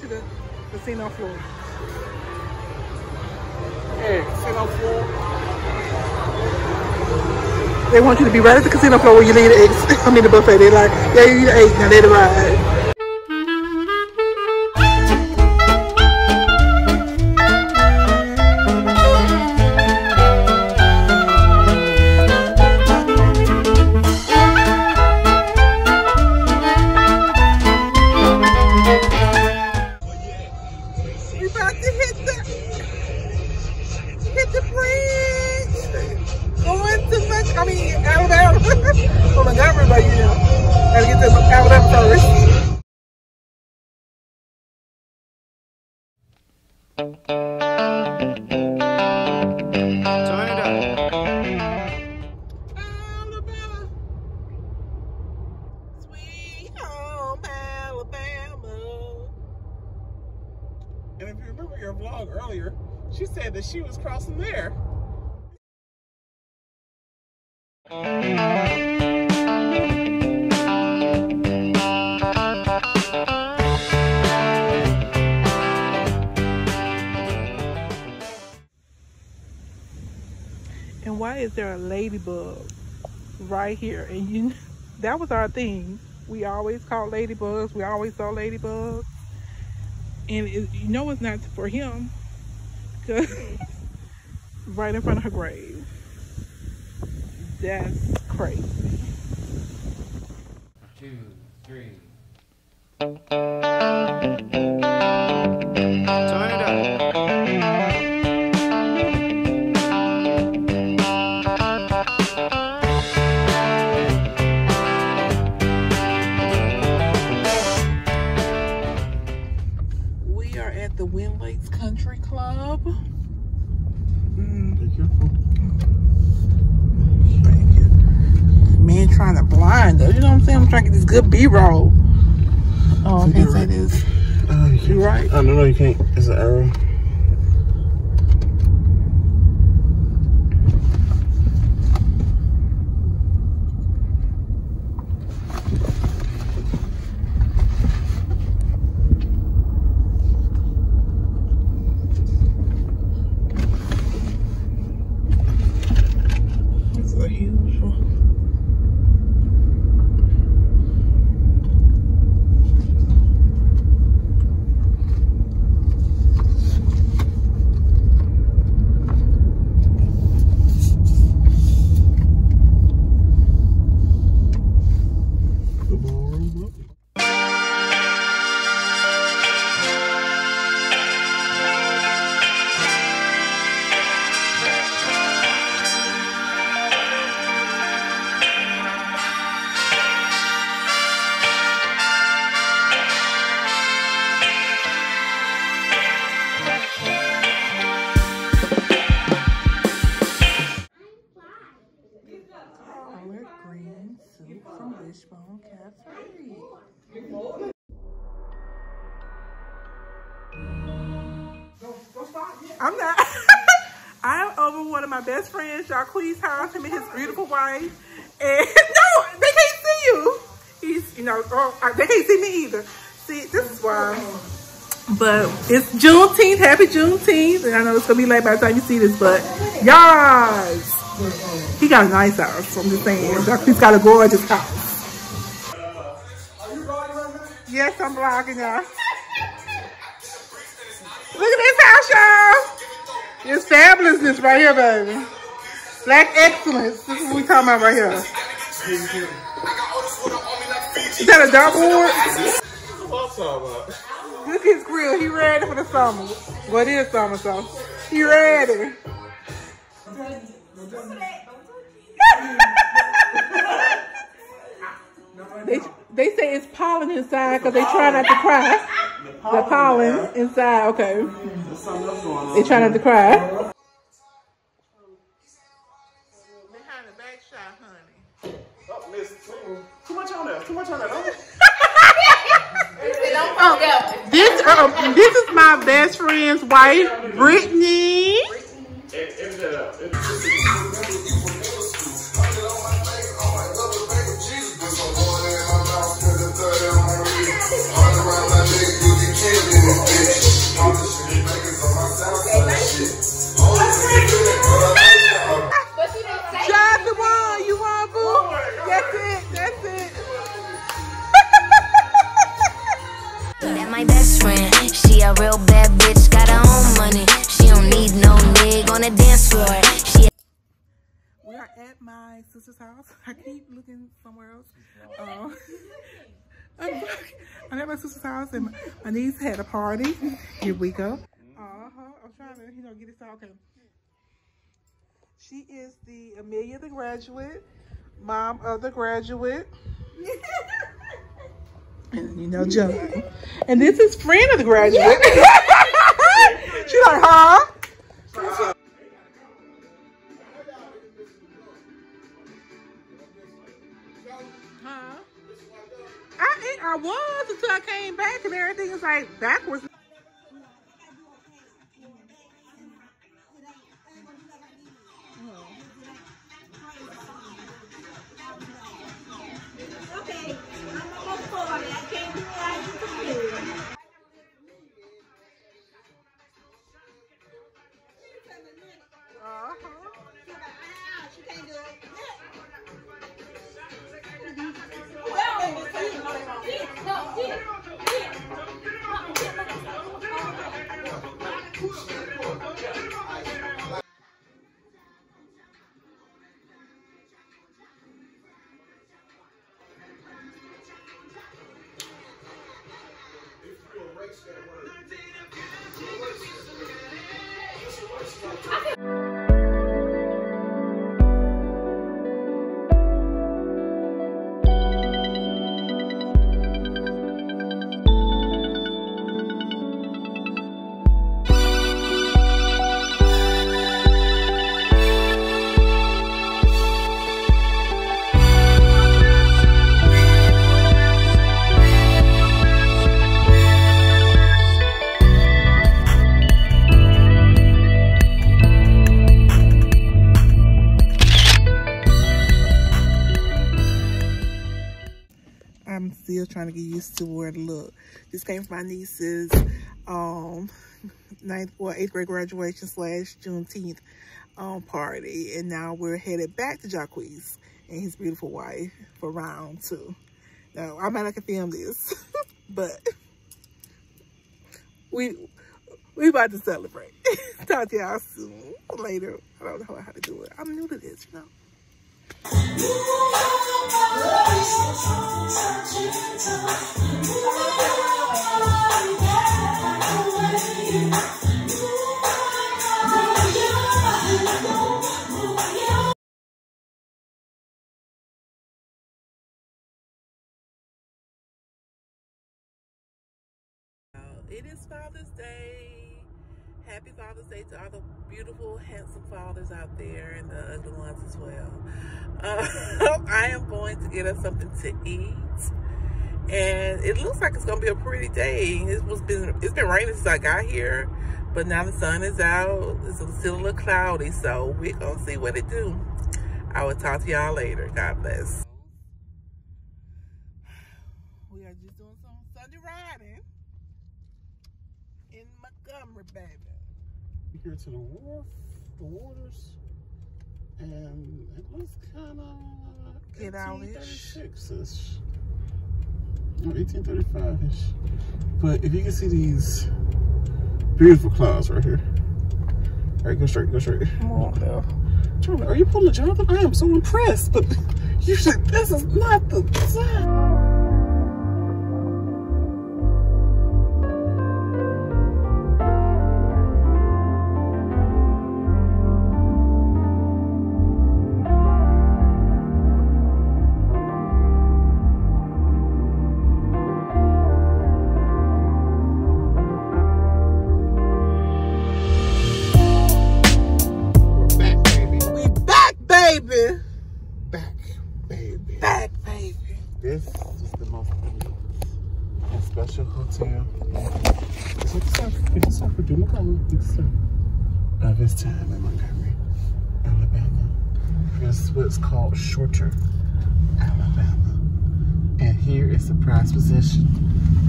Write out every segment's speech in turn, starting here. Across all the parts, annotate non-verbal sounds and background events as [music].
to the casino floor. Hmm. Hey, casino floor. They want you to be right at the casino floor where you leave the eggs. [laughs] I mean the buffet. They're like, yeah, you eat eggs, now they the ride. And why is there a ladybug right here? And you, that was our thing. We always caught ladybugs. We always saw ladybugs. And it, you know it's not for him. Because [laughs] right in front of her grave. That's crazy. Two, three. To get this good B-roll. Oh, I Take can't say right. this. Uh, you You right? Oh, no, no, you can't. It's an arrow. Oh, uh, they can't see me either. See, this is why. But it's Juneteenth. Happy Juneteenth. And I know it's going to be late by the time you see this, but yes. He got a nice house, I'm just saying. He's got a gorgeous house. Yes, I'm vlogging y'all. Look at this house, y'all. It's fabulousness right here, baby. Black excellence. This is what we talking about right here. Is that a dartboard? Look his grill. He ready for the summer. What is summer, so? He ready. [laughs] they, they say it's pollen inside because they try not to cry. The pollen inside, okay. Something else going on. They try not to cry. Too much on there. Don't This um, this is my best friend's wife, Brittany. I'm at my sister's house and my niece had a party. Here we go. Uh-huh. I'm trying to, you know, get this all okay. She is the Amelia the graduate, mom of the graduate. [laughs] and you know Joe. And this is friend of the graduate. [laughs] [laughs] She's like? Huh? I, was until I came back and everything is like backwards. I I'm still trying to get used to where to look. This came from my niece's um ninth or eighth grade graduation slash Juneteenth um party. And now we're headed back to Jacquees and his beautiful wife for round two. Now I might not can film this, [laughs] but we we about to celebrate. [laughs] Talk to y'all soon later. I don't know how to do it. I'm new to this, you know. It is Father's Day. Happy Father's Day to all the beautiful, handsome fathers out there and the ugly ones as well. Uh, [laughs] I am going to get us something to eat. And it looks like it's gonna be a pretty day. It was been it's been raining since I got here, but now the sun is out. It's still a little cloudy, so we're gonna see what it do. I will talk to y'all later. God bless. [sighs] We are just doing some Sunday riding in Montgomery, baby. Here to the wharf, the waters, and it looks kind of Get out-ish. 1836-ish. No, 1835-ish. But if you can see these beautiful clouds right here. All right, go straight, go straight. Come on now. Jonathan, are you pulling a Jonathan? I am so impressed, but [laughs] you should, this is not the time.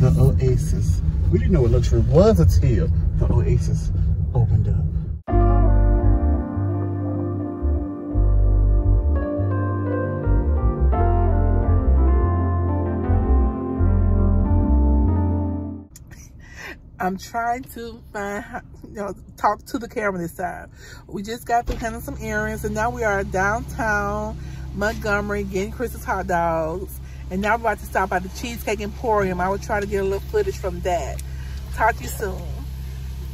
The Oasis. We didn't know what luxury was until the Oasis opened up. [laughs] I'm trying to find, you know, talk to the camera this time. We just got through handling some errands, and now we are downtown Montgomery getting Chris' Hot Dogs. And now we're about to stop at the Cheesecake Emporium. I will try to get a little footage from that. Talk to you soon.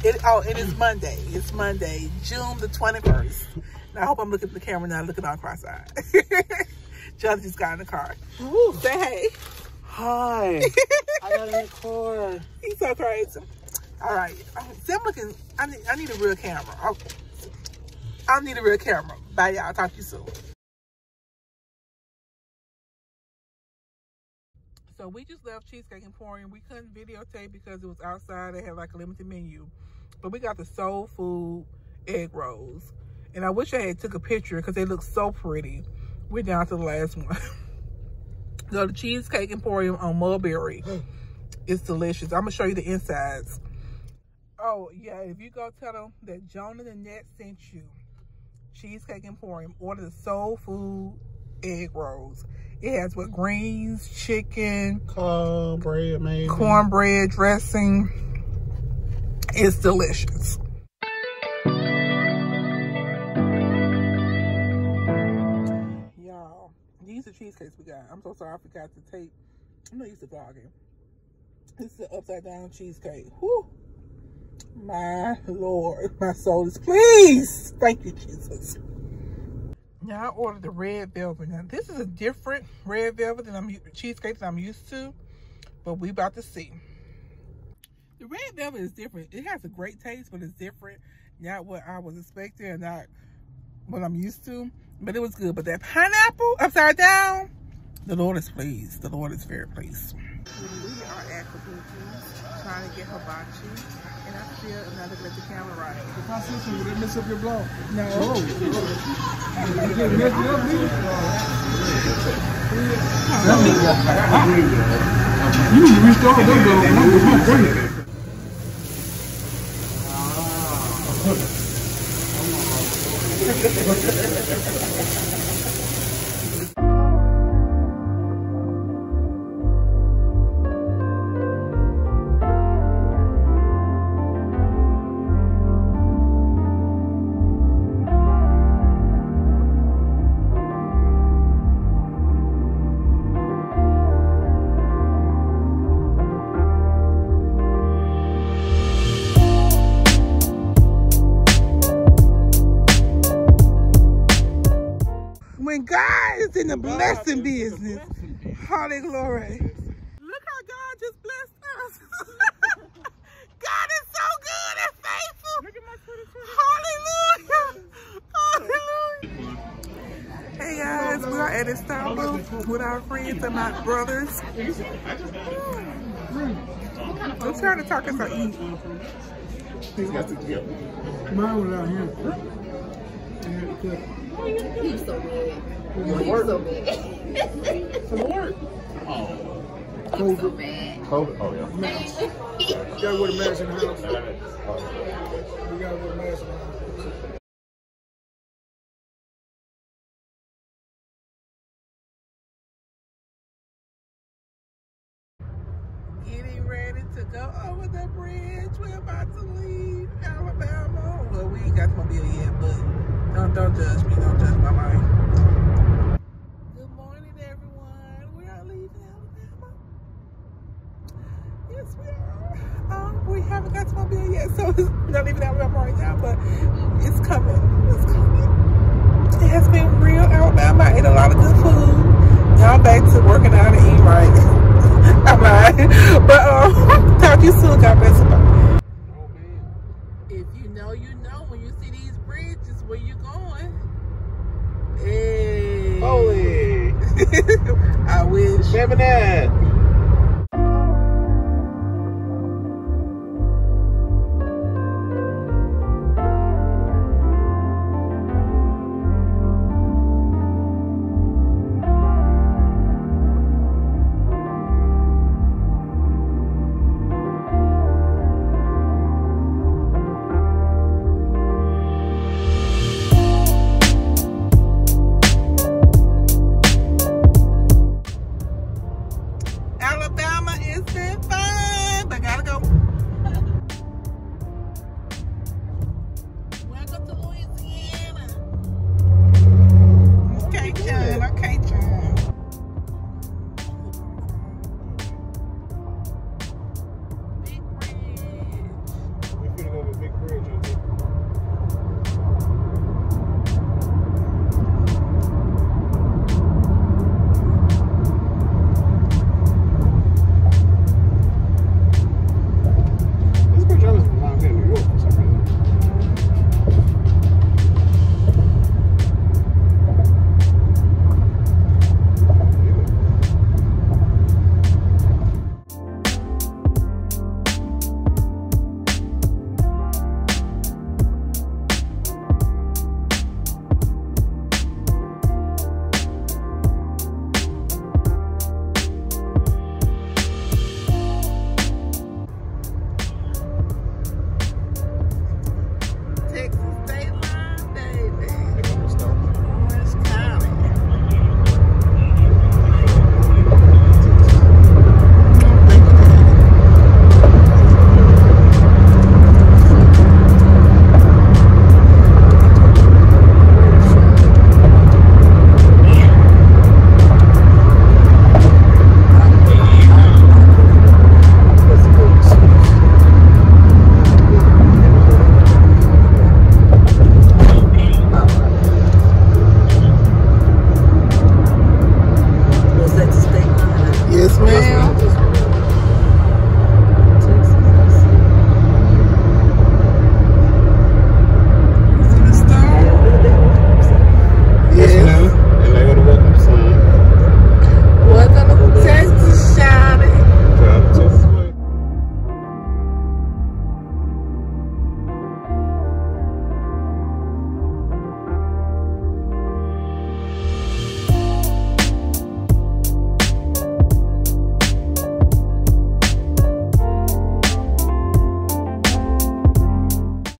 It, oh, it is Monday. It's Monday, June the 21st. And I hope I'm looking at the camera now, looking on cross-eyed. [laughs] Jonathan just got in the car. Say hey. Hi. [laughs] I got in the car. He's so crazy. All right. See, I'm looking. I need. I need a real camera. Okay. I need a real camera. Bye, y'all. Talk to you soon. So we just left Cheesecake Emporium. We couldn't videotape because it was outside. They had like a limited menu, but we got the soul food egg rolls, and I wish I had took a picture because they look so pretty. We're down to the last one. [laughs] so the Cheesecake Emporium on Mulberry. [gasps] It's delicious. I'm gonna show you the insides. Oh yeah, if you go tell them that Jona Nanette sent you Cheesecake Emporium, order the soul food egg rolls. It has what greens, chicken, Cornbread, maybe. cornbread dressing. It's delicious. Y'all, these are cheesecakes we got. I'm so sorry I forgot to tape. I'm not used to vlogging. This is an upside down cheesecake. Whew. My Lord, my soul is pleased. Thank you, Jesus. Now I ordered the red velvet. Now this is a different red velvet than I'm cheesecake that I'm used to, but we about to see. The red velvet is different. It has a great taste, but it's different. Not what I was expecting, and not what I'm used to. But it was good. But that pineapple upside down, the Lord is pleased. The Lord is very pleased. We are at Kabuki's trying to get hibachi, and I feel I'm not looking the camera right. If I say something, would it mess up your blog? No. Oh, you just messed it When God is in the blessing business, holy glory. Look how God just blessed us. [laughs] God is so good and faithful. Look at my Hallelujah. Hallelujah. Hey guys, we are at Istanbul with our friends and my brothers. I'm trying to talk as I eat. He's got to get. Mine was out here. He's so bad. He's so bad. Oh. He's so bad. COVID. Oh, yeah. You gotta wear the mask in gotta wear the mask the. Getting ready to go over the bridge. We're about to leave Alabama. Well, we ain't got the Mobile yet, but don't don't judge me. Don't judge my mind. Good morning, everyone. We are leaving Alabama. Yes, we are. Um, we haven't got to Mobile yet, so it's not leaving Alabama right now, but it's coming. It's coming. It has been real Alabama. I ate a lot of good food. Now I'm back to working out and eating right. [laughs] I'm lying. But um, [laughs] talk to you soon. God bless you. Bye. If you know, you know. When you see these bridges, where you going? Hey. Holy. [laughs] I wish. Baby Dad.